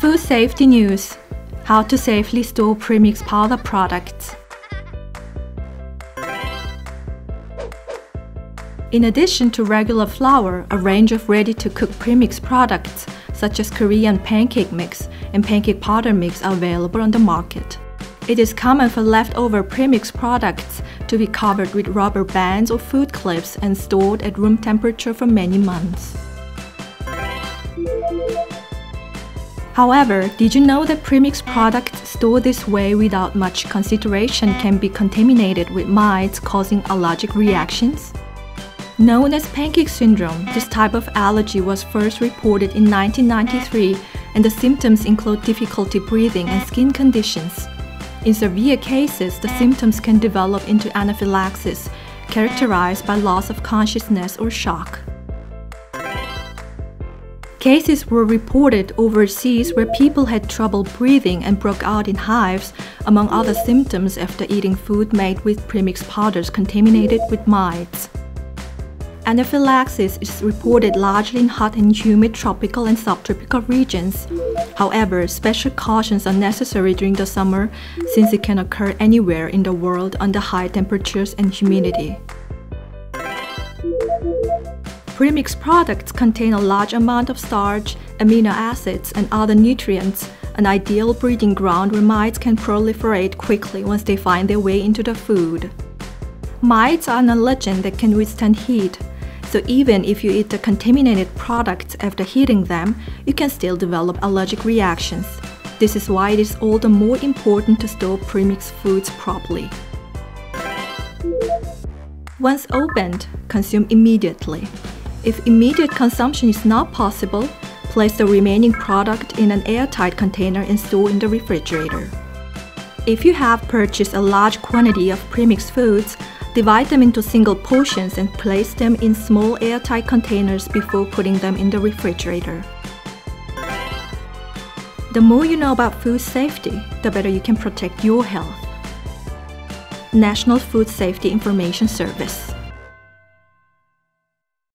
Food Safety News How to safely store premix powder products. In addition to regular flour, a range of ready-to-cook premix products such as Korean pancake mix and pancake powder mix are available on the market. It is common for leftover premix products to be covered with rubber bands or food clips and stored at room temperature for many months. However, did you know that premix products stored this way without much consideration can be contaminated with mites causing allergic reactions? Known as pancake syndrome, this type of allergy was first reported in 1993 and the symptoms include difficulty breathing and skin conditions. In severe cases, the symptoms can develop into anaphylaxis, characterized by loss of consciousness or shock. Cases were reported overseas where people had trouble breathing and broke out in hives, among other symptoms after eating food made with premix powders contaminated with mites. Anaphylaxis is reported largely in hot and humid tropical and subtropical regions. However, special cautions are necessary during the summer since it can occur anywhere in the world under high temperatures and humidity. Premix products contain a large amount of starch, amino acids, and other nutrients, an ideal breeding ground where mites can proliferate quickly once they find their way into the food. Mites are an allergen that can withstand heat, so even if you eat the contaminated products after heating them, you can still develop allergic reactions. This is why it is all the more important to store premix foods properly. Once opened, consume immediately. If immediate consumption is not possible, place the remaining product in an airtight container and store in the refrigerator. If you have purchased a large quantity of premix foods, divide them into single portions and place them in small airtight containers before putting them in the refrigerator. The more you know about food safety, the better you can protect your health. National Food Safety Information Service